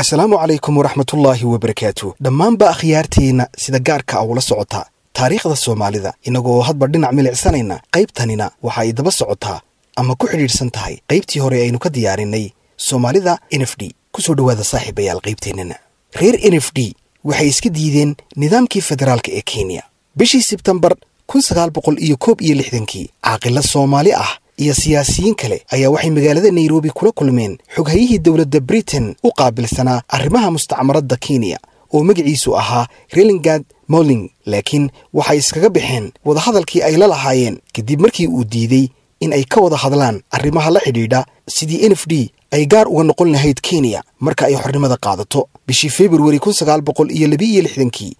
asalaamu calaykum waraxmatullaahi wabarakaatu dhammaanba akhyaarteenna sida gaarka a ula socotaa taariikhda soomaalida innagoo hadba dhinac milicsanayna qaybtanina waxa ay daba socotaa ama ku xidhiidhsan tahay qaybtii hore aynu ka diyaarinay soomaalida n f d. Ku soo dhowaada saaxiibayaal qaybteennana reer n f d waxay iska diideen nidaamkii federaalka ee kenya. Bishii sebtembar kun sagaal boqol iyo koob iyo lixdankii caaqilo soomaali ah iyo siyaasiyiin kale ayaa waxay magaalada nairobi kula kulmeen xoghayihii dowladda britain u qaabilsanaa arrimaha mustacmaradda kenya oo magaciisu ahaa relingard moling laakiin waxay iskaga baxeen wadahadalkii ay la lahaayeen kadib markii uu diidey in ay ka wada hadlaan arrimaha la xidhiidha sidii n f d ay gaar uga noqon lahayd kenya marka ay xornimada qaadato. Bishii februari kun iyo labiiyo lixdankii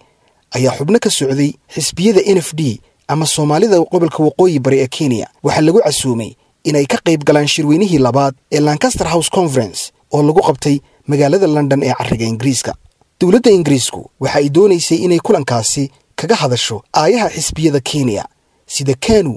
ayaa xubno ka socday xisbiyada n f d ama soomaalida gobolka waqooyi bari ee kenya waxaa lagu casuumay inay ka qayb galaan shirweynihii labaad ee lancaster house conference oo lagu qabtay magaalada london ee carriga ingiriiska. Dowladda ingiriisku waxa ay doonaysay inay kulankaasi kaga hadasho aayaha xisbiyada kenya sida kanu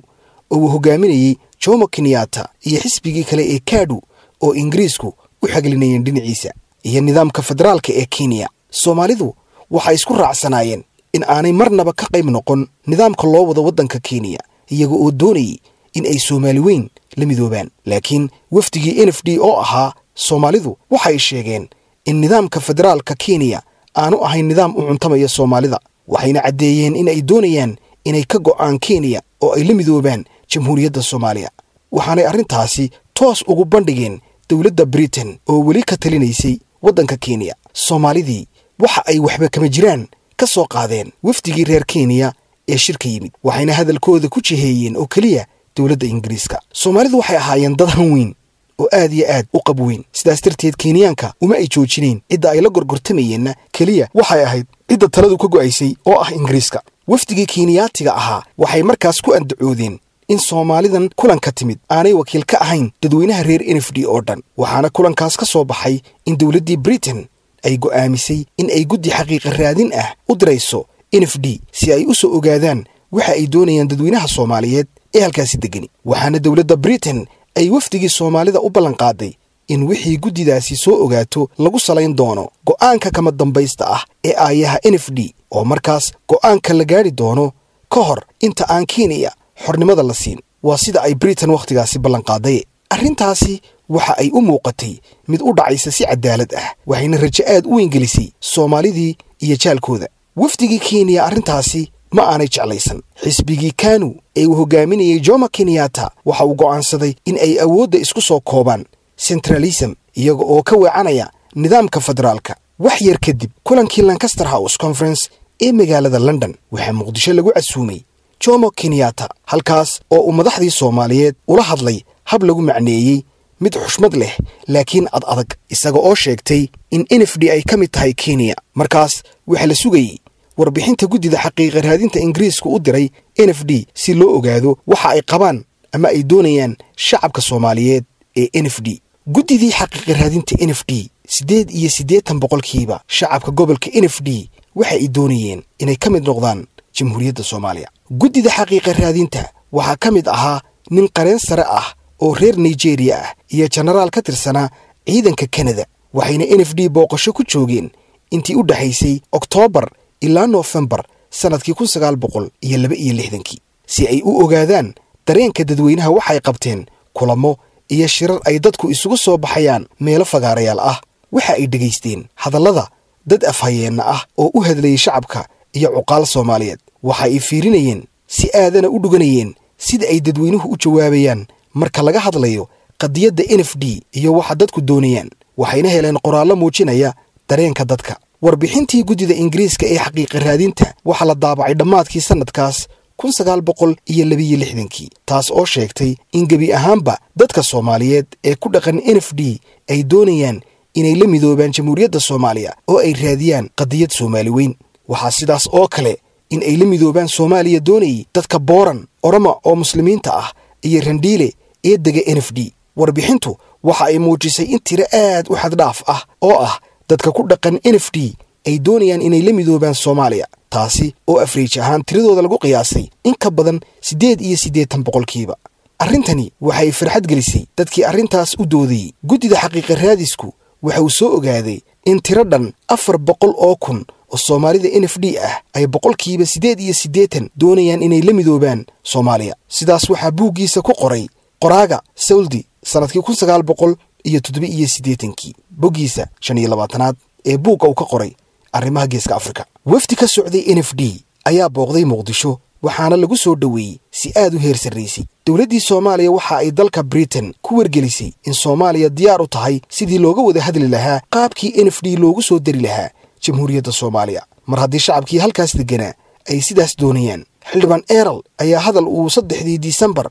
oo uu hogaaminayey jomo kenyatta iyo xisbigii kale ee kadu oo ingiriisku u xaglinayeen dhinaciisa iyo nidaamka federaalka ee kenya. Soomaalidu waxay isku raacsanaayeen in aanay marnaba ka qayb noqon nidaamka loo wado waddanka kenya iyaga oo doonayay in ay soomaali weyn la midoobaan. Laakiin wafdigii n f d oo ahaa soomaalidu waxay sheegeen in nidaamka federaalka kenya aanu ahayn nidaam u cuntamaya soomaalida waxayna caddeeyeen in ay doonayaan inay ka go'aan kenya oo ay la midoobaan jamhuuriyadda soomaaliya. Waxaanay arrintaasi toos ugu bandhigeen dowladda britain oo weli ka talinaysay waddanka kenya. Soomaalidii waxa ay waxba kama jiraan ka soo qaadeen wafdigii reer kenya ee shirka yimid waxayna hadalkooda ku jiheeyeen oo keliya dowladda ingiriiska. Soomaalidu waxay ahaayeen dad han weyn oo aad iyo aad u qab weyn. Sidaas darteed kenyaanka uma ay joojinayn cidda ay la gorgortamayeenna keliya waxay ahayd cidda taladu ka go'aysay oo ah ingiriiska. Wafdigii kenyaatiga ahaa waxay markaas ku andacoodeen in soomaalidan kulanka timid. Aanay wakiil ka ahayn dadweynaha reer n f d oo dhan waxaana kulankaas ka soo baxay in dowladdii britain ay go'aamisay in ay guddi xaqiiqa raadin ah u dirayso n f d si ay u soo ogaadaan waxa ay doonayaan dadweynaha soomaaliyeed ee halkaasi degani. Waxaana dowladda britain ay wafdigii soomaalida u ballanqaaday in wixii guddidaasi soo ogaato lagu salayn doono go'aanka kama dambaysta ah ee aayaha n f d oo markaas go'aanka la gaadhi doono ka hor inta aan kenya xornimada la siin. Waa sida ay britain wakhtigaasi ballanqaaday arrintaasi waxa ay u muuqatay mid u dhacaysa si cadaalad ah waxayna rajo aad u weyngelisay soomaalidii iyo jaalkooda. Wafdigii kenya arrintaasi ma aanay jeclaysan. Xisbigii kanu ee uu hogaaminayey jomo kenyatta waxa uu go'aansaday in ay awoodda isku soo koobaan centralism iyaga oo ka weecanaya nidaamka federaalka. Wax yar kadib kulankii lancaster house conference ee magaalada london waxaa muqdisho lagu casuumay jomo kenyatta halkaas oo uu madaxdii soomaaliyeed ula hadlay hab lagu macneeyey mid xushmad leh laakiin ad adag isaga oo sheegtay in n f d ay ka mid tahay kenya. Markaas waxaa la sugayey warbixinta guddida xaqiiqa raadinta ingiriiska u diray n f d si loo ogaado waxa ay qabaan ama ay doonayaan shacabka soomaaliyeed ee n f d. Guddidii xaqiiqa raadinta n f d siddeed iyo siddeetan boqolkiiba shacabka gobolka n f d waxa ay doonayeen inay ka mid noqdaan jamhuuriyadda soomaaliya. Guddida xaqiiqa raadinta waxaa ka mid ahaa nin qareen sare ah oo reer nigeriya ah iyo jenaraal ka tirsanaa ciidanka kanada waxayna n f d booqasho ku joogeen intii u dhexaysay oktoobar ilaa noofembar sannadkii kun sagaal boqol iyo laba iyo lixdankii si ay u ogaadaan dareenka dadweynaha waxay qabteen kulamo iyo shirar ay dadku isugu soo baxayaan meelo fagaarayaal ah. Waxa ay dhegaysteen hadallada dad afhayeenna ah oo u hadlayay shacabka iyo cuqaal soomaaliyeed. Waxa ay fiirinayeen si aadana u dhuganayeen sida ay dadweynuhu u jawaabayaan marka laga hadlayo qadiyadda n f d iyo waxa dadku doonayaan waxayna heleen qoraallo muujinaya dareenka dadka. Warbixintii guddida ingiriiska ee xaqiiqa raadinta waxaa la daabacay dhammaadkii sannadkaas kun sagaal boqol iyo labiyo lixdankii taas oo sheegtay in gebi ahaanba dadka soomaaliyeed ee ku dhaqan n f d ay doonayaan inay la midoobaan jamhuuriyadda soomaaliya oo ay raadiyaan qadiyad soomaali weyn. Waxaa sidaas oo kale in ay la midoobaan soomaaliya doonayay dadka booran oroma oo muslimiinta ah iyo randhiile ee dega n f d. Warbixintu waxa ay muujisay in tiro aad u xaddhaaf ah oo ah dadka ku dhaqan n f d ay doonayaan inay la midoobaan soomaaliya taasi oo afriij ahaan tiradooda lagu qiyaasay in ka badan siddeed iyo siddeetan boqolkiiba. Arrintani waxay farxad gelisay dadkii arrintaas u doodayey guddida xaqiiqa raadisku waxa uu soo ogaaday in tiro dhan afar boqol oo kun oo soomaalida n f d ah ay boqolkiiba siddeed iyo siddeetan doonayaan inay la midoobaan soomaaliya. Sidaas waxaa buuggiisa ku qoray qoraaga sawldi sannadkii kun sagaal boqol iyo toddoba iyo siddeetankii boggiisa shan iyo labaatanaad ee buugga uu ka qoray arrimaha geeska afrika. Wafdi ka socday n f d ayaa booqday muqdisho waxaana lagu soo dhoweeyey si aad u heer sarraysay dowladdii soomaaliya waxa ay dalka britain ku wargelisay in soomaaliya diyaar u tahay sidii looga wada hadli lahaa qaabkii n f d loogu soo dari lahaa jamhuuriyadda soomaaliya. Mar haddii shacabkii halkaas degganaa ay sidaas doonayaan xildhibaan eeral ayaa hadal uu saddexdii disembar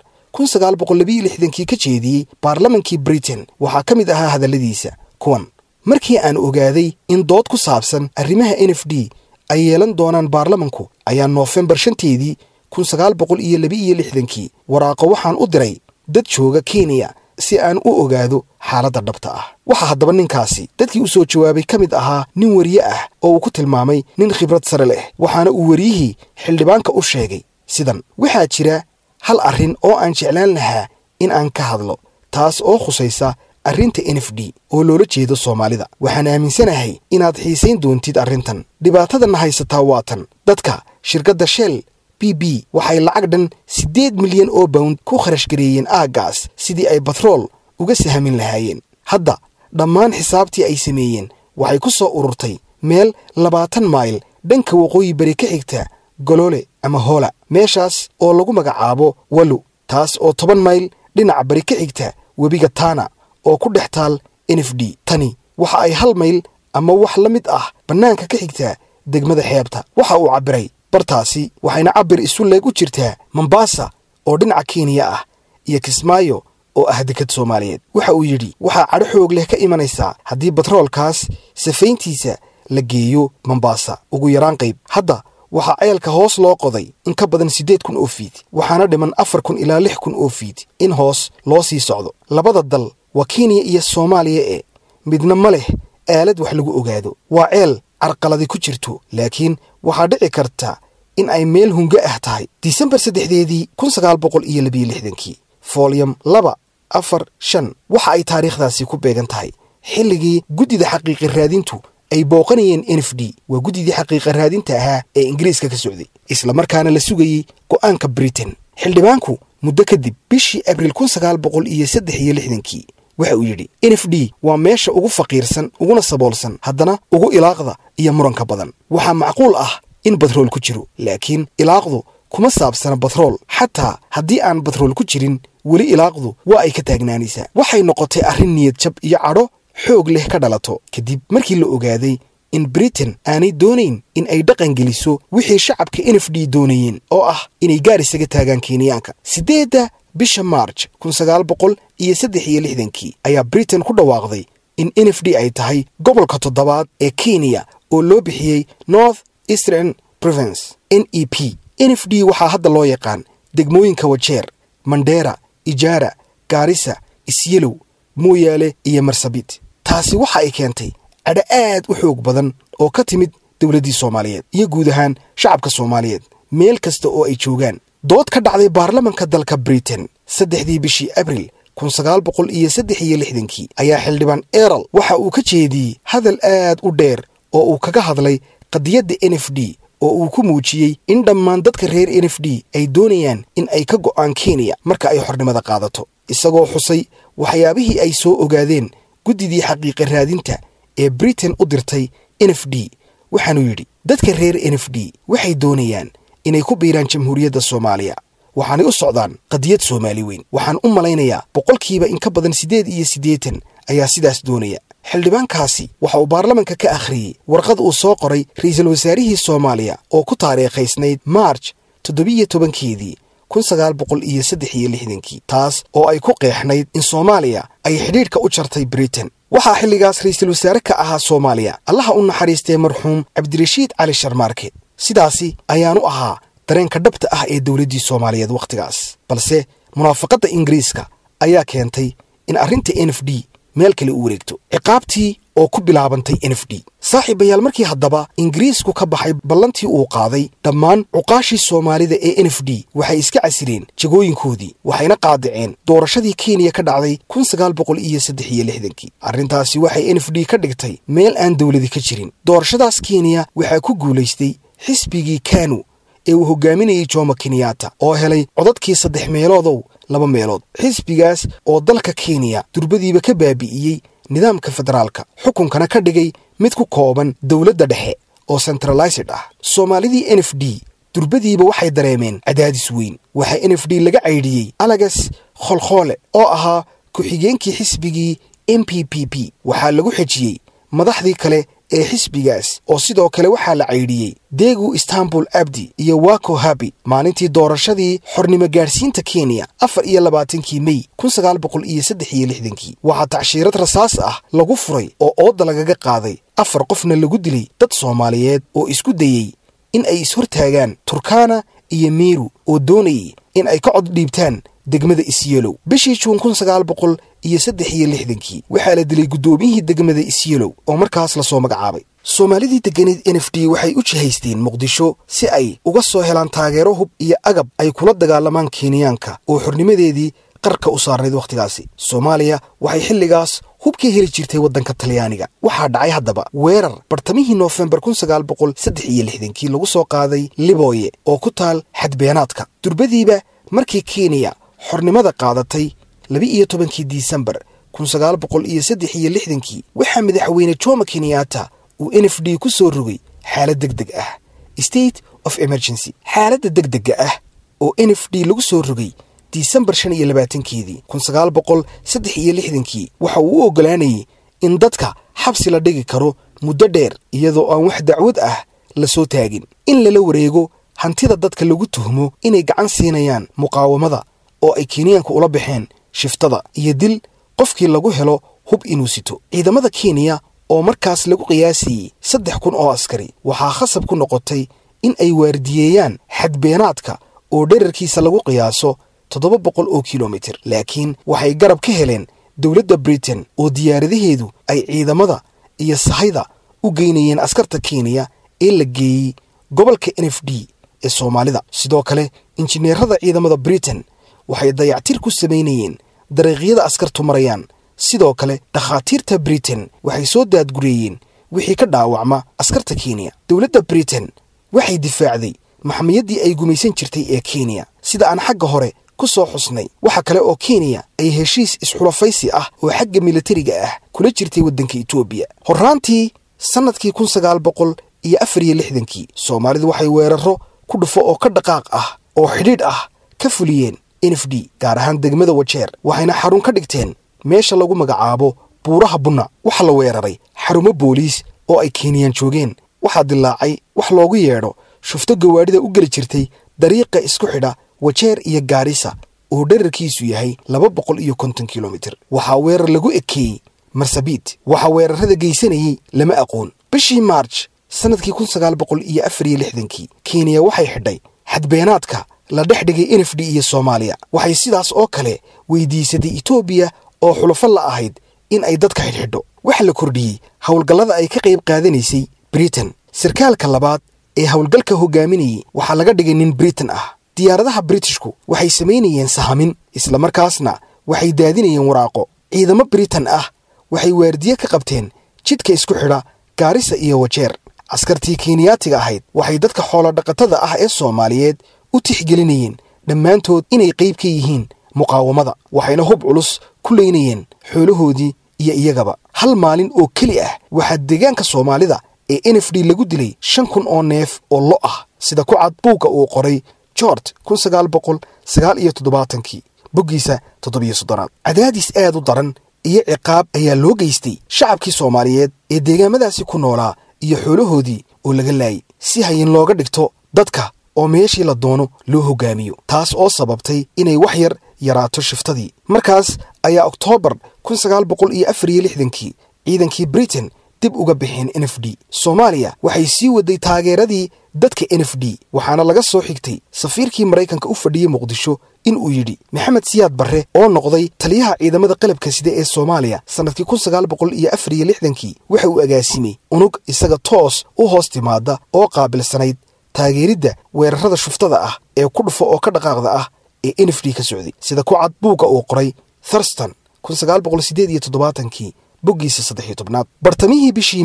lixdankii ka jeediyey baarlamankii britain. Waxaa ka mid ahaa hadalladiisa. Kuwan markii aan ogaaday in dood ku saabsan arrimaha n f d ay yeelan doonaan baarlamanku ayaa noofembar shanteedii lixdankii waraaqo waxaan u diray dad jooga kenya si aan u ogaado xaaladda dhabta ah. Waxaa haddaba ninkaasi dadkii u soo jawaabay ka mid ahaa nin weriye ah oo uu ku tilmaamay nin khibrad sare leh waxaana uu weriyihii xildhibaanka u sheegay. Sidan waxaa jira hal arrin oo aan jeclaan lahaa in aan ka hadlo taas oo khusaysa arrinta n f d oo loola jeedo soomaalida. Waxaan aaminsanahay inaad xiisayn doontid arrintan. Dhibaatadanna haysataa waa tan. Dadka shirkadda shell b b waxay lacag dhan siddeed milyan oo bound ku kharash gareeyeen aaggaas sidii ay batrool uga sahamin lahaayeen. Hadda dhammaan xisaabtii ay sameeyeen waxay ku soo ururtay meel labaatan mayl dhanka waqooyi bari ka xigta golole ama hoola meeshaas oo lagu magacaabo wallu taas oo toban mayl dhinaca bari ka xigta webiga taana oo ku dhex taal n f d. Tani waxa ay hal mayl ama wax la mid ah bannaanka ka xigtaa degmada xeebta. Waxa uu cabbiray bartaasi waxayna cabbir isu leeg u jirtaa mombasa oo dhinaca kenya ah iyo kismaayo oo ah dekad soomaaliyeed. Waxa uu yidhi waxaa cadho xoog leh ka imanaysaa haddii batroolkaas safayntiisa la geeyo mombasa. Ugu yaraan qayb hadda waxaa ceelka hoos loo qoday in ka badan siddeed kun oo fiid waxaana dhiman afar kun ilaa lix kun oo fiid in hoos loo sii socdo. Labada dal waa kenya iyo soomaaliya ee midna ma leh aalad wax lagu ogaado. Waa ceel carqaladi ku jirto laakiin waxaa dhici karta in ay meel hungo ah tahay. Disembar saddexdeedii kun sagaal boqol iyo labiyo lixdankii folyum laba afar shan waxa ay taariikhdaasi ku beegan tahay. Xilligii guddida xaqiiqi raadintu ay booqanayeen n f d waa guddidii xaqiiqa raadinta ahaa ee ingiriiska ka socday islamarkaana la sugayey go'aanka britain. Xildhibaanku muddo kadib bishii abriil kun sagaal boqol iyo saddex iyo lixdankii waxa uu yidhi n f d waa meesha ugu faqiirsan uguna saboolsan haddana ugu ilaaqda iyo muranka badan. Waxaa macquul ah in batrool ku jiro laakiin ilaaqdu kuma saabsana batrool. Xataa haddii aan batrool ku jirin weli ilaaqdu waa ay ka taagnaanaysaa. Waxay noqotay arrin niyad jab iyo cadho xoog leh ka dhalato kadib markii la ogaaday in britain aanay doonayn in ay dhaqan geliso wixii shacabka n f d doonayeen oo ah inay gaar isaga taagaan kenyaanka. Siddeedda bisha marj kun sagaal boqol iyo saddex iyo lixdankii ayaa britain ku dhawaaqday in n f d ay tahay gobolka toddobaad ee kenya oo loo bixiyey north eastern province n e p. N f d waxaa hadda loo yaqaan degmooyinka wajeer mandheera ijaara gaarisa isyelow mooyaale iyo marsabit taasi waxa ay keentay cadho aad u xoog badan oo ka timid dowladdii soomaaliyeed iyo guud ahaan shacabka soomaaliyeed. Meel kasta oo ay joogaan. Dood ka dhacday baarlamanka dalka britain saddexdii bishii abril kun sagaal boqol iyo saddex iyo lixdankii ayaa xildhibaan eral waxa uu ka jeediyey hadal aad u dheer oo uu kaga hadlay qadiyadda n f d oo uu ku muujiyey in dhammaan dadka reer n f d ay doonayaan in ay ka go'aan kenya marka ay xornimada qaadato. Isagoo xusay waxyaabihii ay soo ogaadeen guddidii xaqiiqa raadinta ee britain u dirtay n f d. Waxaanuu yidhi dadka reer n f d waxay doonayaan inay ku biiraan jamhuuriyadda soomaaliya. Waxaanay u socdaan qadiyad soomaali weyn. Waxaan u malaynayaa boqolkiiba in ka badan siddeed iyo siddeetan ayaa sidaas doonaya. Xildhibaankaasi waxa uu baarlamanka ka akhriyey warqad uu soo qoray ra'iisul wasaarihii soomaaliya oo ku taariikhaysnayd maarj toddobiyo tobankeedii kun sagaal boqol iyo saddex iyo lixdankii taas oo ay ku qeexnayd in soomaaliya ay xidhiidhka u jartay britain. Waxaa xilligaas ra'iisul wasaare ka ahaa soomaaliya. Allaha u naxariistee marxuum cabdirashiid cali sharmaarke. Sidaasi ayaanu ahaa dareenka dhabta ah ee dowladdii soomaaliyeed wakhtigaas balse munaafaqadda ingiriiska ayaa keentay in arrinta n f d meel kale u wareegto. Ciqaabtii oo ku bilaabantay n f d. Saaxiibayaal markii haddaba ingiriisku ka baxay ballantii uu qaaday dhammaan cuqaashii soomaalida ee n f d waxay iska casileen jagooyinkoodii waxayna qaadaceen doorashadii kenya ka dhacday kun sagaal boqol iyo saddex iyo lixdankii. Arrintaasi waxay n f d ka dhigtay meel aan dowladi ka jirin. Doorashadaas kenya waxaa ku guulaystay xisbigii kanu ee uu hogaaminayay jomo kenyatta oo helay codadkii saddex meeloodow laba meelood. Xisbigaas oo dalka kenya durbadiiba ka baabi'iyey nidaamka federaalka xukunkana ka dhigay mid ku kooban dowladda dhexe oo centralised ah. Soomaalidii n f d durbadiiba waxay dareemeen cadaadis weyn. Waxaa n f d laga caydhiyey alagas kholkhoole oo ahaa ku-xigeenkii xisbigii m p p p. Waxaa lagu xejiyey madaxdii kale ee xisbigaas oo sidoo kale waxaa la caydhiyey deegu istanbul abdi iyo wako habi maalintii doorashadii xornimo gaadhsiinta kenya afar iyo labaatankii mey kun sagaal boqol iyo saddex iyo lixdankii. Waxaa tacshiirad rasaas ah lagu furay oo ooda lagaga qaaday afar qofna lagu dilay dad soomaaliyeed oo isku dayey in ay ishortaagaan turkana iyo miiru oo doonayay in ay ka cod dhiibtaan degmada isyelow bishii juun kun sagaal boqol iyo saddex iyo lixdankii waxaa la dilay guddoomiyihii degmada isyelow oo markaas la soo magacaabay. Soomaalidii deganeed n f d waxay u jihaysteen muqdisho si ay uga soo helaan taageero hub iyo agab ay kula dagaalamaan kenyaanka oo xornimadeedii qarka u saarnayd wakhtigaasi. Soomaaliya waxay xilligaas hubkii heli jirtay waddanka talyaaniga. Waxaa dhacay haddaba weerar bartamihii noofembar kun sagaal boqol saddex iyo lixdankii lagu soo qaaday libooye oo ku taal xadbeenaadka. Durbadiiba markii kenya xornimada qaadatay laba-iyo tobankii disembar kun sagaal boqol iyo saddex iyo lixdankii waxaa madaxweyne jomo kenyatta uu n f d ku soo rogay xaalad deg deg ah state of emergency. Xaaladda deg dega ah oo n f d lagu soo rogay disembar shan iyo labaatankeedii kun sagaal boqol saddex iyo lixdankii waxa uu u oggolaanayay in dadka xabsi la dhigi karo muddo dheer iyadoo aan wax dacwad ah la soo taagin. In lala wareego hantida dadka lagu tuhmo inay gacan siinayaan muqaawamada oo ay kenyaanka ula baxeen shiftada iyo dil qofkii lagu helo hub inuu sito. Ciidamada kenya oo markaas lagu qiyaasayey saddex kun oo askari waxaa khasab ku noqotay in ay waardiyeeyaan xadbeenaadka oo dherarkiisa lagu qiyaaso toddoba boqol oo kilomitir. Laakiin waxay garab ka heleen dowladda britain oo diyaaradaheedu ay ciidamada iyo sahayda u geynayeen askarta kenya ee la geeyey gobolka n f d ee soomaalida. Sidoo kale injineerada ciidamada britain waxay dayactir ku samaynayeen dariiqyada askartu marayaan sidoo kale dakhaatiirta britain waxay soo daadgureeyeen wixii ka dhaawacma askarta kenya. Dowladda britain waxay difaacday maxamiyaddii ay gumaysan jirtay ee kenya sida aan xagga hore ku soo xusnay. Waxa kale oo kenya ay heshiis isxulafaysi ah oo xagga militariga ah kula jirtay waddanka etoobiya horraantii sannadkii kun sagaal boqol iyo afar iyo lixdankii soomaalidu waxay weeraro ku dhufo oo ka dhaqaaq ah oo xidhiidh ah ka fuliyeen n f d gaar ahaan degmada wajeer waxayna xarun ka dhigteen meesha lagu magacaabo buuraha bunna. Waxaa la weeraray xarumo booliis oo ay kenyaan joogeen. Waxaa dilaacay wax loogu yeedho shufto gawaadhida u geli jirtay dariiqa isku xidha wajeer iyo gaarisa oo dherarkiisu yahay laba boqol iyo konton kilomitir waxaa weerar lagu ekeeyey marsabiit waxaa weerarada geysanayey lama aqoon. Bishii maarj sannadkii kun sagaal boqol iyo afar iyo lixdankii kenya waxay xidhay xadbeenaadka la dhex dhigay n f d iyo soomaaliya. Waxay sidaas oo kale weydiisatay etoobiya oo xulafo la ahayd in ay dadka xidhxidho. Waxa la kordhiyey howlgallada ay ka qayb qaadanaysay britain. Sarkaalka labaad ee howlgalka hogaaminayay waxaa laga dhigay nin britain ah. Diyaaradaha britishku waxay samaynayeen sahamin islamarkaasna waxay daadinayeen waraaqo. Ciidamo britain ah waxay waardiye ka qabteen jidka isku xidha gaarisa iyo wajeer. Askartii kenyaatiga ahayd waxay dadka xoolodhaqatada ah ee soomaaliyeed u tixgelinayeen dhammaantood inay qayb ka yihiin muqaawamada waxayna hub culus ku leynayeen xoolahoodii iyo iyagaba. Hal maalin oo keli ah waxaa deegaanka soomaalida ee n f d lagu dilay shan kun oo neef oo lo ah sida ku cad buugga uu qoray george kun sagaal boqol sagaal iyo toddobaatankii boggiisa toddobiyo soddonaad. Cadaadis aad u daran iyo ciqaab ayaa loo geystay shacabkii soomaaliyeed ee deegaamadaasi ku noolaa iyo xoolahoodii oo laga laayay. Si hayin looga dhigto dadka oo meeshii la doono loo hogaamiyo taas oo sababtay inay wax yar yaraato shiftadii. Markaas ayaa oktoobar kun sagaal boqol iyo afar lixdankii ciidankii britain dib uga bixeen n f d. Soomaaliya waxay sii waday taageeradii dadka n f d waxaana laga soo xigtay safiirkii maraykanka u fadhiyey muqdisho in uu yidhi maxamed siyaad barre oo noqday taliyaha ciidamada qalabka sida ee soomaaliya sannadkii kun sagaal boqol iyo afar iyo lixdankii waxa uu agaasimay unug isaga toos u hoos timaada oo qaabilsanayd taageeridda weerarada shuftada ah ee ku dhufo oo ka dhaqaaqda ah ee n d ka socday sida ku cad buugga uu qoray thurston toddobaatankii boggiisa saddex iyo tobnaad. Bartamihii bishii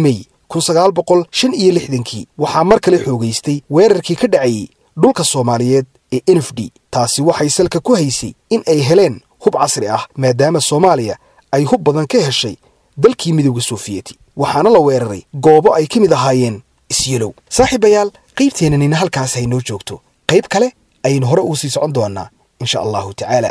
iyo lixdankii waxaa mar kale xoogaystay weerarkii ka dhacayey dhulka soomaaliyeed ee n f d taasi waxay salka ku haysay in ay heleen hub casri ah maadaama soomaaliya ay hub badan ka heshay dalkii midowda soofiyeti waxaana la weeraray goobo ay ka mid ahaayeen isyelow saaxiibayaal qaybteenanina halkaas haynoo joogto. Qayb kale ayaynu hore uu sii socon doonnaa insha allahu tacaala